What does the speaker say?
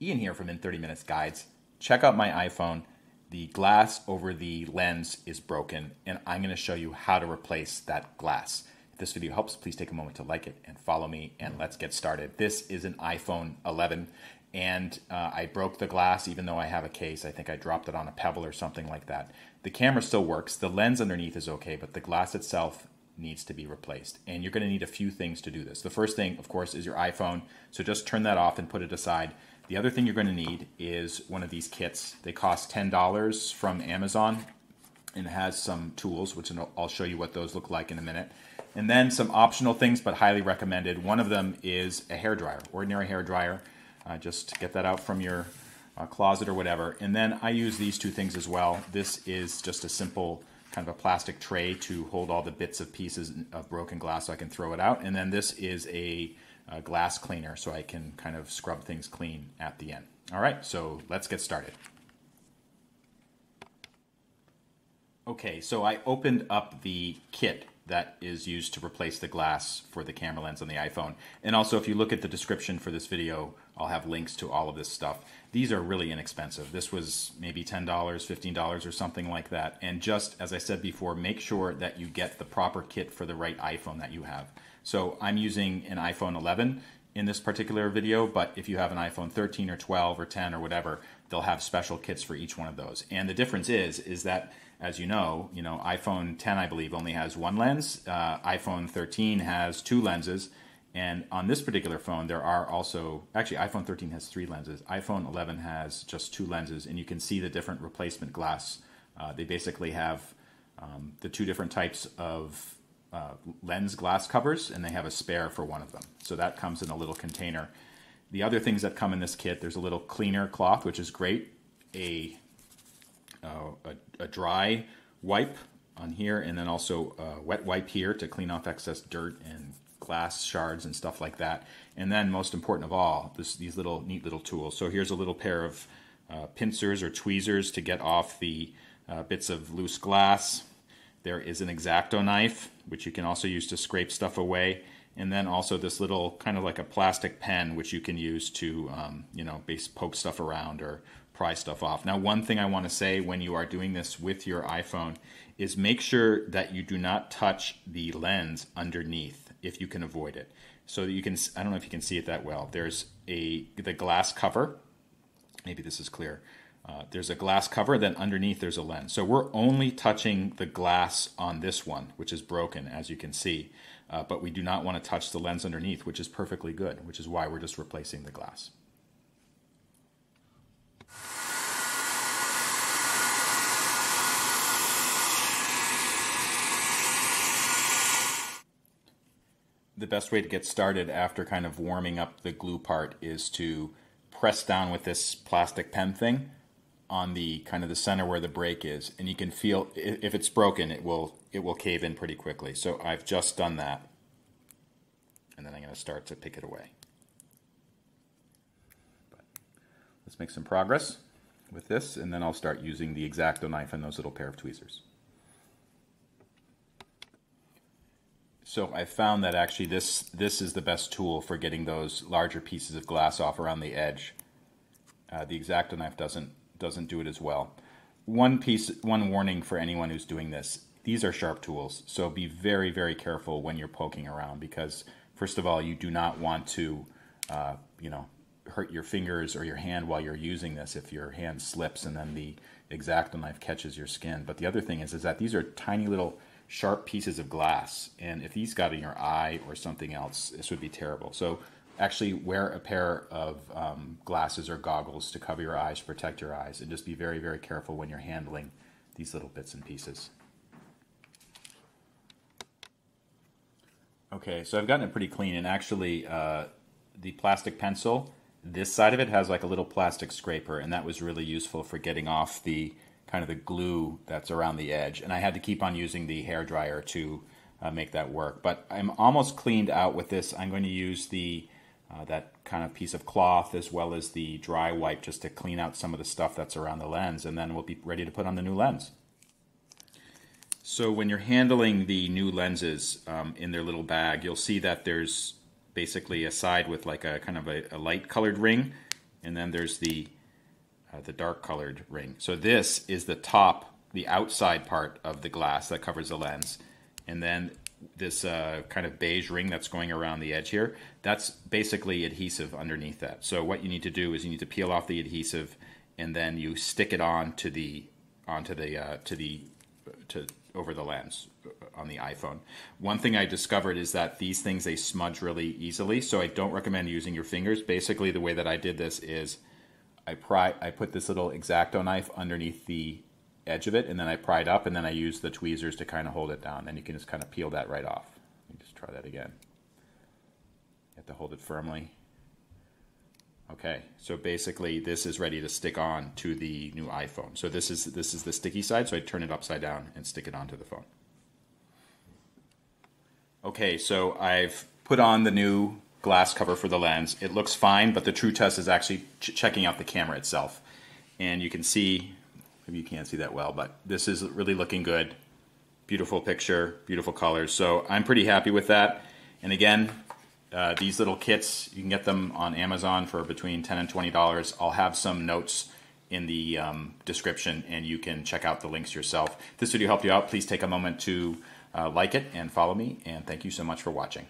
Ian here from In 30 Minutes Guides. Check out my iPhone. The glass over the lens is broken, and I'm going to show you how to replace that glass. If this video helps, please take a moment to like it and follow me, and let's get started. This is an iPhone 11, and uh, I broke the glass even though I have a case. I think I dropped it on a pebble or something like that. The camera still works. The lens underneath is okay, but the glass itself needs to be replaced. And you're going to need a few things to do this. The first thing, of course, is your iPhone. So just turn that off and put it aside. The other thing you're going to need is one of these kits. They cost $10 from Amazon and has some tools, which I'll show you what those look like in a minute. And then some optional things, but highly recommended. One of them is a hair dryer, ordinary hair dryer. Uh, just get that out from your uh, closet or whatever. And then I use these two things as well. This is just a simple kind of a plastic tray to hold all the bits of pieces of broken glass so I can throw it out. And then this is a, a glass cleaner so I can kind of scrub things clean at the end. All right, so let's get started. Okay, so I opened up the kit that is used to replace the glass for the camera lens on the iPhone. And also, if you look at the description for this video, I'll have links to all of this stuff. These are really inexpensive. This was maybe $10, $15 or something like that. And just as I said before, make sure that you get the proper kit for the right iPhone that you have. So I'm using an iPhone 11 in this particular video, but if you have an iPhone 13 or 12 or 10 or whatever, they'll have special kits for each one of those. And the difference is, is that as you know, you know iPhone 10 I believe only has one lens. Uh, iPhone 13 has two lenses, and on this particular phone there are also actually iPhone 13 has three lenses. iPhone 11 has just two lenses, and you can see the different replacement glass. Uh, they basically have um, the two different types of uh, lens glass covers, and they have a spare for one of them. So that comes in a little container. The other things that come in this kit, there's a little cleaner cloth, which is great. A uh, a, a, dry wipe on here and then also a wet wipe here to clean off excess dirt and glass shards and stuff like that. And then most important of all, this, these little neat little tools. So here's a little pair of uh, pincers or tweezers to get off the uh, bits of loose glass. There is an X-Acto knife, which you can also use to scrape stuff away. And then also this little kind of like a plastic pen, which you can use to, um, you know, base poke stuff around or pry stuff off. Now, one thing I want to say when you are doing this with your iPhone is make sure that you do not touch the lens underneath if you can avoid it. So that you can, I don't know if you can see it that well. There's a the glass cover. Maybe this is clear. Uh, there's a glass cover, then underneath there's a lens. So we're only touching the glass on this one, which is broken, as you can see. Uh, but we do not want to touch the lens underneath, which is perfectly good, which is why we're just replacing the glass. the best way to get started after kind of warming up the glue part is to press down with this plastic pen thing on the kind of the center where the break is and you can feel if it's broken it will it will cave in pretty quickly. So I've just done that. And then I'm going to start to pick it away. But let's make some progress with this and then I'll start using the X-Acto knife and those little pair of tweezers. So I found that actually this this is the best tool for getting those larger pieces of glass off around the edge. Uh, the X-Acto knife doesn't doesn't do it as well. One piece, one warning for anyone who's doing this: these are sharp tools, so be very very careful when you're poking around because first of all, you do not want to, uh, you know, hurt your fingers or your hand while you're using this if your hand slips and then the X-Acto knife catches your skin. But the other thing is is that these are tiny little sharp pieces of glass. And if these got in your eye or something else, this would be terrible. So actually wear a pair of um, glasses or goggles to cover your eyes, protect your eyes, and just be very, very careful when you're handling these little bits and pieces. Okay, so I've gotten it pretty clean, and actually uh, the plastic pencil, this side of it has like a little plastic scraper, and that was really useful for getting off the kind of the glue that's around the edge. And I had to keep on using the hair dryer to uh, make that work. But I'm almost cleaned out with this. I'm going to use the uh, that kind of piece of cloth as well as the dry wipe just to clean out some of the stuff that's around the lens and then we'll be ready to put on the new lens. So when you're handling the new lenses um, in their little bag, you'll see that there's basically a side with like a kind of a, a light colored ring and then there's the uh, the dark colored ring. So this is the top, the outside part of the glass that covers the lens, and then this uh, kind of beige ring that's going around the edge here. That's basically adhesive underneath that. So what you need to do is you need to peel off the adhesive, and then you stick it on to the onto the uh, to the to over the lens on the iPhone. One thing I discovered is that these things they smudge really easily, so I don't recommend using your fingers. Basically, the way that I did this is I pry I put this little X-Acto knife underneath the edge of it, and then I it up, and then I use the tweezers to kind of hold it down. Then you can just kind of peel that right off. Let me just try that again. You have to hold it firmly. Okay, so basically this is ready to stick on to the new iPhone. So this is this is the sticky side, so I turn it upside down and stick it onto the phone. Okay, so I've put on the new glass cover for the lens. It looks fine, but the true test is actually ch checking out the camera itself. And you can see, maybe you can't see that well, but this is really looking good. Beautiful picture, beautiful colors. So I'm pretty happy with that. And again, uh, these little kits, you can get them on Amazon for between 10 and $20. I'll have some notes in the um, description and you can check out the links yourself. If this video helped you out, please take a moment to uh, like it and follow me. And thank you so much for watching.